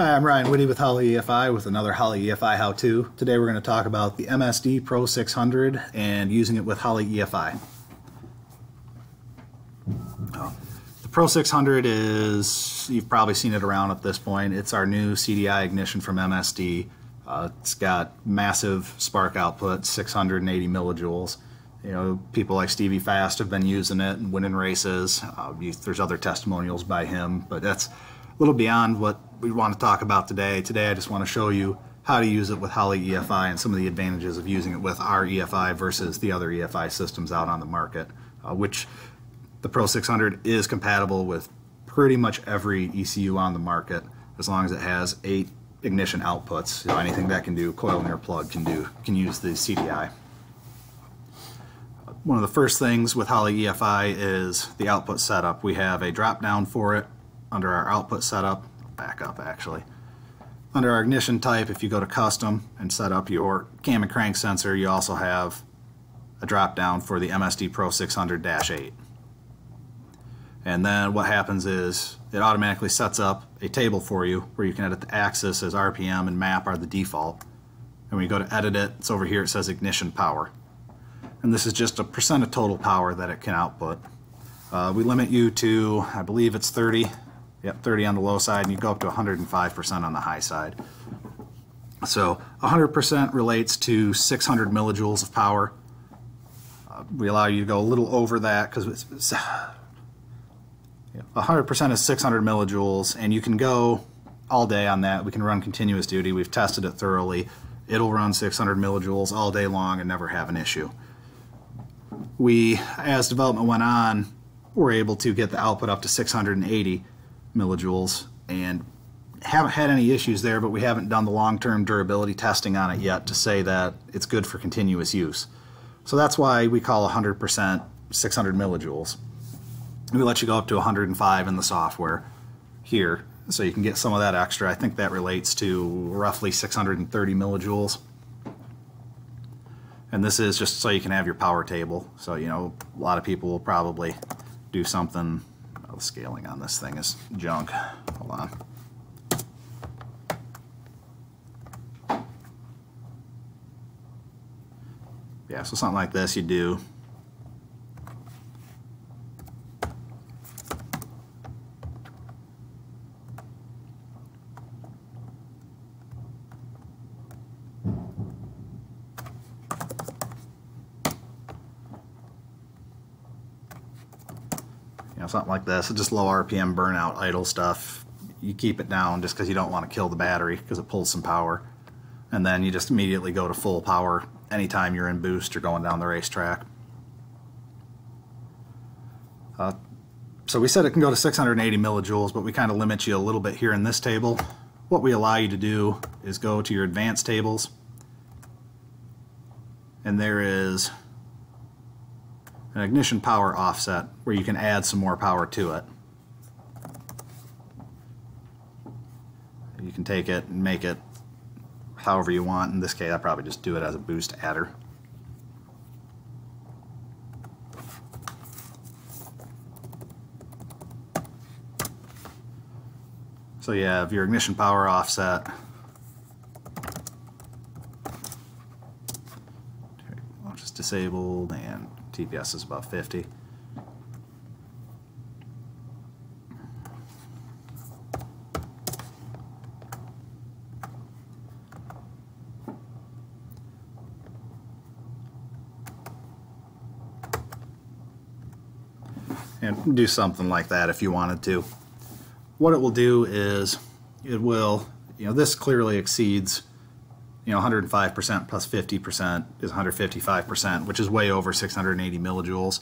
Hi, I'm Ryan Whitty with Holley EFI with another Holley EFI how-to. Today we're going to talk about the MSD Pro 600 and using it with Holley EFI. The Pro 600 is, you've probably seen it around at this point, it's our new CDI ignition from MSD. Uh, it's got massive spark output, 680 millijoules. You know, people like Stevie Fast have been using it and winning races. Uh, there's other testimonials by him, but that's a little beyond what we want to talk about today. Today I just want to show you how to use it with Holley EFI and some of the advantages of using it with our EFI versus the other EFI systems out on the market, uh, which the Pro 600 is compatible with pretty much every ECU on the market as long as it has eight ignition outputs. Know, anything that can do coil near plug can do can use the CDI. One of the first things with Holley EFI is the output setup. We have a drop down for it under our output setup. Back up actually. Under our ignition type, if you go to custom and set up your cam and crank sensor, you also have a drop down for the MSD Pro 600-8. And then what happens is it automatically sets up a table for you where you can edit the axis as RPM and map are the default. And when you go to edit it, it's over here, it says ignition power and this is just a percent of total power that it can output. Uh, we limit you to, I believe it's 30, yep, 30 on the low side, and you go up to 105% on the high side. So 100% relates to 600 millijoules of power. Uh, we allow you to go a little over that because it's, it's 100% is 600 millijoules, and you can go all day on that. We can run continuous duty. We've tested it thoroughly. It'll run 600 millijoules all day long and never have an issue we, as development went on, were able to get the output up to 680 millijoules and haven't had any issues there, but we haven't done the long-term durability testing on it yet to say that it's good for continuous use. So that's why we call 100% 600 millijoules. We let you go up to 105 in the software here, so you can get some of that extra. I think that relates to roughly 630 millijoules. And this is just so you can have your power table. So, you know, a lot of people will probably do something. The scaling on this thing is junk. Hold on. Yeah, so something like this you do something like this, just low RPM burnout idle stuff. You keep it down just because you don't want to kill the battery because it pulls some power. And then you just immediately go to full power anytime you're in boost or going down the racetrack. Uh, so we said it can go to 680 millijoules, but we kind of limit you a little bit here in this table. What we allow you to do is go to your advanced tables, and there is an ignition power offset where you can add some more power to it. You can take it and make it however you want. In this case, I probably just do it as a boost adder. So you have your ignition power offset. Launch is disabled and TPS is about 50. And do something like that if you wanted to. What it will do is it will, you know, this clearly exceeds you know 105% plus 50% is 155%, which is way over 680 millijoules.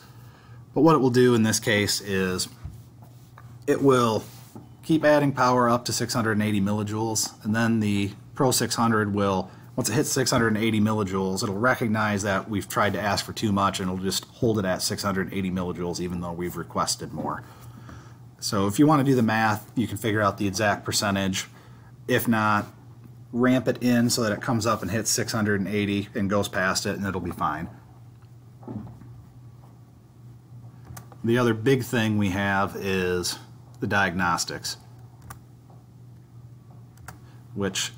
But what it will do in this case is it will keep adding power up to 680 millijoules, and then the Pro 600 will, once it hits 680 millijoules, it'll recognize that we've tried to ask for too much, and it'll just hold it at 680 millijoules even though we've requested more. So if you want to do the math, you can figure out the exact percentage. If not, ramp it in so that it comes up and hits 680 and goes past it and it'll be fine. The other big thing we have is the diagnostics. which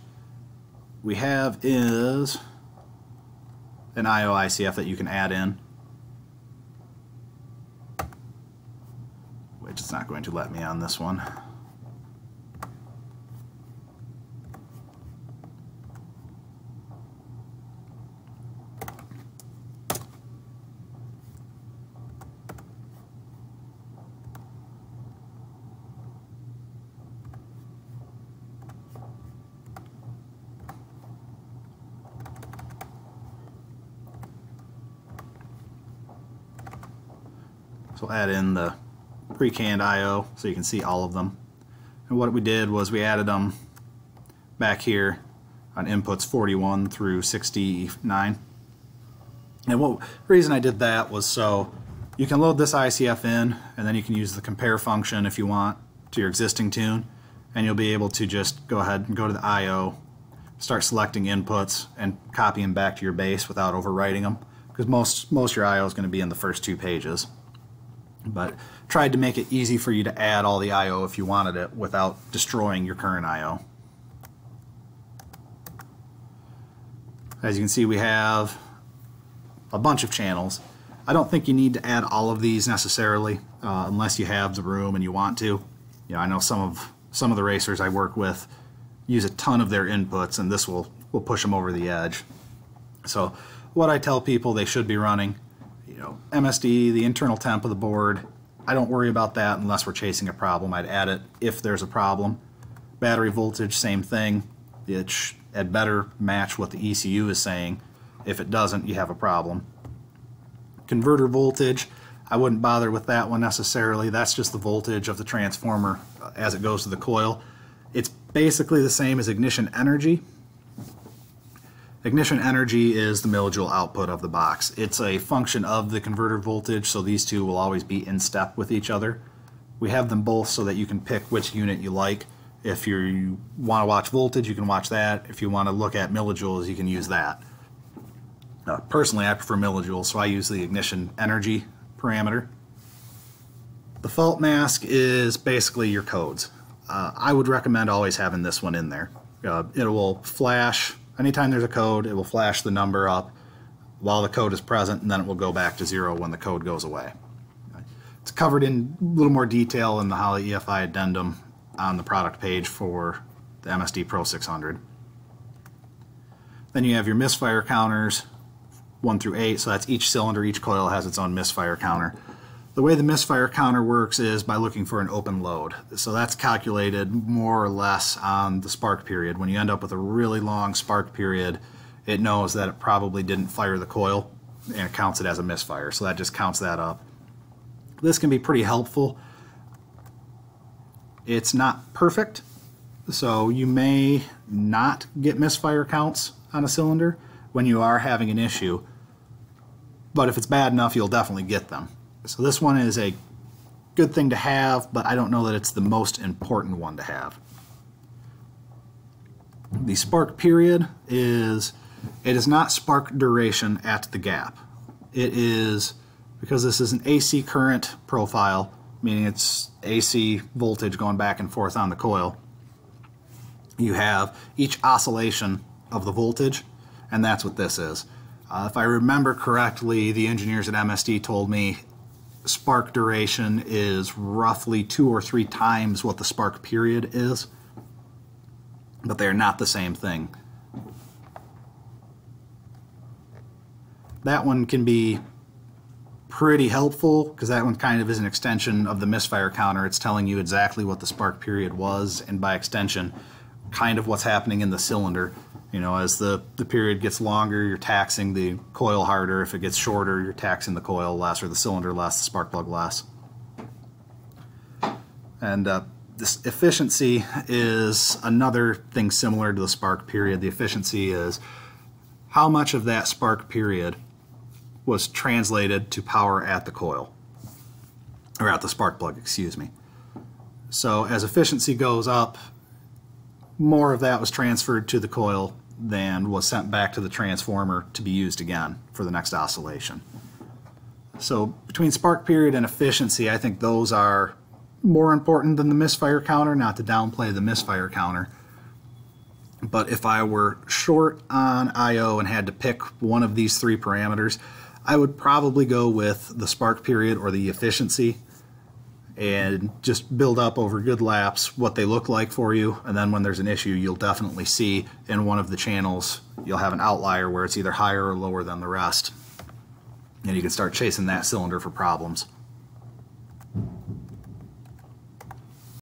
we have is an IO ICF that you can add in. Which it's not going to let me on this one. So we'll add in the pre-canned I.O. so you can see all of them. And what we did was we added them back here on inputs 41 through 69. And what reason I did that was so you can load this ICF in and then you can use the compare function if you want to your existing tune and you'll be able to just go ahead and go to the I.O. start selecting inputs and copy them back to your base without overwriting them because most most your I.O. is going to be in the first two pages but tried to make it easy for you to add all the I.O. if you wanted it without destroying your current I.O. As you can see we have a bunch of channels. I don't think you need to add all of these necessarily uh, unless you have the room and you want to. You know, I know some of some of the racers I work with use a ton of their inputs and this will, will push them over the edge. So what I tell people they should be running know, MSD, the internal temp of the board, I don't worry about that unless we're chasing a problem. I'd add it if there's a problem. Battery voltage, same thing. It had better match what the ECU is saying. If it doesn't, you have a problem. Converter voltage, I wouldn't bother with that one necessarily. That's just the voltage of the transformer uh, as it goes to the coil. It's basically the same as ignition energy, Ignition energy is the millijoule output of the box. It's a function of the converter voltage, so these two will always be in step with each other. We have them both so that you can pick which unit you like. If you want to watch voltage, you can watch that. If you want to look at millijoules, you can use that. Uh, personally, I prefer millijoules, so I use the ignition energy parameter. The fault mask is basically your codes. Uh, I would recommend always having this one in there. Uh, it will flash anytime there's a code, it will flash the number up while the code is present, and then it will go back to zero when the code goes away. It's covered in a little more detail in the Holley EFI addendum on the product page for the MSD Pro 600. Then you have your misfire counters, 1 through 8, so that's each cylinder, each coil has its own misfire counter. The way the misfire counter works is by looking for an open load. So that's calculated more or less on the spark period. When you end up with a really long spark period, it knows that it probably didn't fire the coil and it counts it as a misfire. So that just counts that up. This can be pretty helpful. It's not perfect, so you may not get misfire counts on a cylinder when you are having an issue. But if it's bad enough, you'll definitely get them. So this one is a good thing to have, but I don't know that it's the most important one to have. The spark period is, it is not spark duration at the gap. It is, because this is an AC current profile, meaning it's AC voltage going back and forth on the coil, you have each oscillation of the voltage, and that's what this is. Uh, if I remember correctly, the engineers at MSD told me spark duration is roughly two or three times what the spark period is, but they are not the same thing. That one can be pretty helpful because that one kind of is an extension of the misfire counter. It's telling you exactly what the spark period was and by extension kind of what's happening in the cylinder. You know, as the, the period gets longer, you're taxing the coil harder. If it gets shorter, you're taxing the coil less or the cylinder less, the spark plug less. And uh, this efficiency is another thing similar to the spark period. The efficiency is how much of that spark period was translated to power at the coil, or at the spark plug, excuse me. So as efficiency goes up, more of that was transferred to the coil than was sent back to the transformer to be used again for the next oscillation. So between spark period and efficiency, I think those are more important than the misfire counter, not to downplay the misfire counter. But if I were short on I.O. and had to pick one of these three parameters, I would probably go with the spark period or the efficiency and just build up over good laps what they look like for you. And then when there's an issue, you'll definitely see in one of the channels, you'll have an outlier where it's either higher or lower than the rest. And you can start chasing that cylinder for problems.